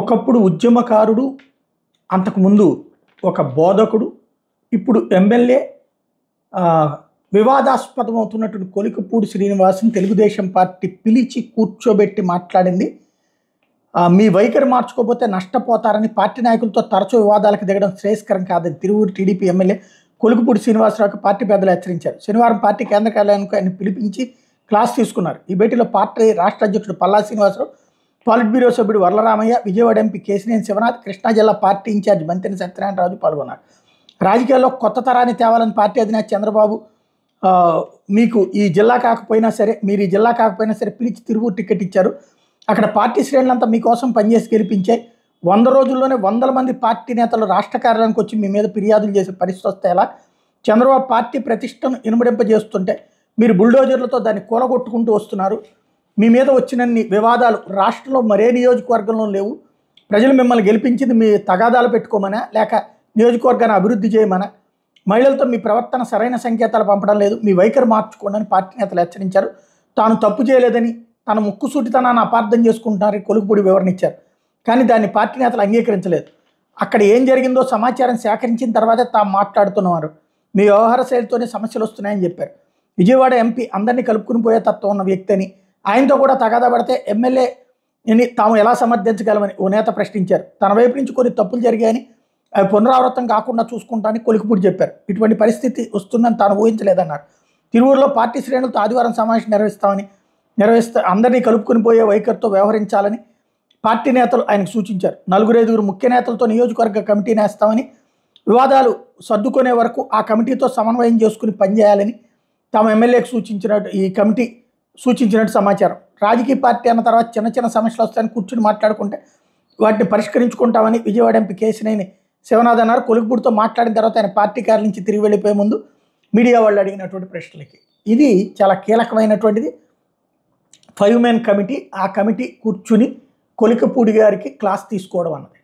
ఒకప్పుడు ఉద్యమకారుడు అంతకుముందు ఒక బోధకుడు ఇప్పుడు ఎమ్మెల్యే వివాదాస్పదమవుతున్నటువంటి కొలికపూడి శ్రీనివాసుని తెలుగుదేశం పార్టీ పిలిచి కూర్చోబెట్టి మాట్లాడింది. మీ వైఖరి మార్చుకోకపోతే నష్టపోతారని పార్టీ నాయకులతో తరచూ వివాదాలకు దిగడం శ్రేయస్కరం కాదని తిరువురు టీడీపీ ఎమ్మెల్యే కొలుకుపూడి శ్రీనివాసరావుకి పార్టీ పెద్దలు హెచ్చరించారు. శనివారం పార్టీ కేంద్ర కార్యాలయానికి ఆయన పిలిపించి క్లాస్ తీసుకున్నారు. ఈ భేటీలో పార్టీ రాష్ట్ర అధ్యక్షుడు పల్లా శ్రీనివాసరావు పాలిట్ బ్యూరో సభ్యుడు వరలరామయ్య విజయవాడ ఎంపీ కేసినేని శివనాథ్ కృష్ణా జిల్లా పార్టీ ఇన్ఛార్జ్ మంత్రి సత్యనారాయణరాజు పాల్గొన్నారు. రాజకీయాల్లో కొత్త తరాన్ని తేవాలని పార్టీ అధినేత చంద్రబాబు మీకు ఈ జిల్లా కాకపోయినా సరే మీరు ఈ జిల్లా కాకపోయినా సరే పిలిచి తిరుగు టికెట్ ఇచ్చారు. అక్కడ పార్టీ శ్రేణులంతా మీకోసం పనిచేసి గెలిపించాయి. వంద రోజుల్లోనే వందల మంది పార్టీ నేతలు రాష్ట్ర కార్యాలయానికి వచ్చి మీ మీద ఫిర్యాదులు చేసే పరిస్థితి వస్తే ఎలా? చంద్రబాబు పార్టీ ప్రతిష్టను ఇనుమడింపజేస్తుంటే మీరు బుల్డోజర్లతో దాన్ని కూలగొట్టుకుంటూ వస్తున్నారు. మీ మీద వచ్చినన్ని వివాదాలు రాష్ట్రంలో మరే నియోజకవర్గంలో లేవు. ప్రజలు మిమ్మల్ని గెలిపించింది మీ తగాదాలు పెట్టుకోమనా? లేక నియోజకవర్గాన్ని అభివృద్ధి చేయమనా? మహిళలతో మీ ప్రవర్తన సరైన సంకేతాలు పంపడం లేదు. మీ వైఖరి మార్చుకోండి పార్టీ నేతలు హెచ్చరించారు. తాను తప్పు చేయలేదని తన ముక్కుసూటితనాన్ని అపార్థం చేసుకుంటున్నారని కొలుగుపూడి వివరణ ఇచ్చారు. కానీ దాన్ని పార్టీ నేతలు అంగీకరించలేదు. అక్కడ ఏం జరిగిందో సమాచారం సేకరించిన తర్వాతే తాము మాట్లాడుతున్నారు. మీ వ్యవహార శైలితోనే సమస్యలు వస్తున్నాయని చెప్పారు. విజయవాడ ఎంపీ అందరినీ కలుపుకుని పోయే తత్వం ఉన్న వ్యక్తి అని ఆయనతో కూడా తగాదా పడితే ఎమ్మెల్యే తాము ఎలా సమర్థించగలమని ఓ నేత ప్రశ్నించారు. తన వైపు నుంచి కొన్ని తప్పులు జరిగాయని అవి పునరావృతం కాకుండా చూసుకుంటానని కొలికిపూడి చెప్పారు. ఇటువంటి పరిస్థితి వస్తుందని తాను ఊహించలేదన్నారు. తిరువురులో పార్టీ శ్రేణులతో ఆదివారం సమావేశం నిర్వహిస్తామని నిర్వహిస్తా అందరినీ కలుపుకొని పోయే వైఖరితో వ్యవహరించాలని పార్టీ నేతలు ఆయనకు సూచించారు. నలుగురు ఐదుగురు ముఖ్య నేతలతో నియోజకవర్గ కమిటీ నేస్తామని వివాదాలు సర్దుకునే వరకు ఆ కమిటీతో సమన్వయం చేసుకుని పనిచేయాలని తమ ఎమ్మెల్యేకు సూచించినట్టు ఈ కమిటీ సూచించినట్టు సమాచారం. రాజకీయ పార్టీ అన్న తర్వాత చిన్న చిన్న సమస్యలు వస్తాయని కూర్చుని మాట్లాడుకుంటే వాటిని పరిష్కరించుకుంటామని విజయవాడ ఎంపీ కేసినేని శివనాథ్ అన్నారు. కొలుగుపూడితో మాట్లాడిన తర్వాత ఆయన పార్టీ కార్యాలయం నుంచి తిరిగి వెళ్ళిపోయే ముందు మీడియా వాళ్ళు అడిగినటువంటి ప్రశ్నలకి. ఇది చాలా కీలకమైనటువంటిది. ఫైవ్ మెన్ కమిటీ ఆ కమిటీ కూర్చుని కొలికపూడి గారికి క్లాస్ తీసుకోవడం అన్నది.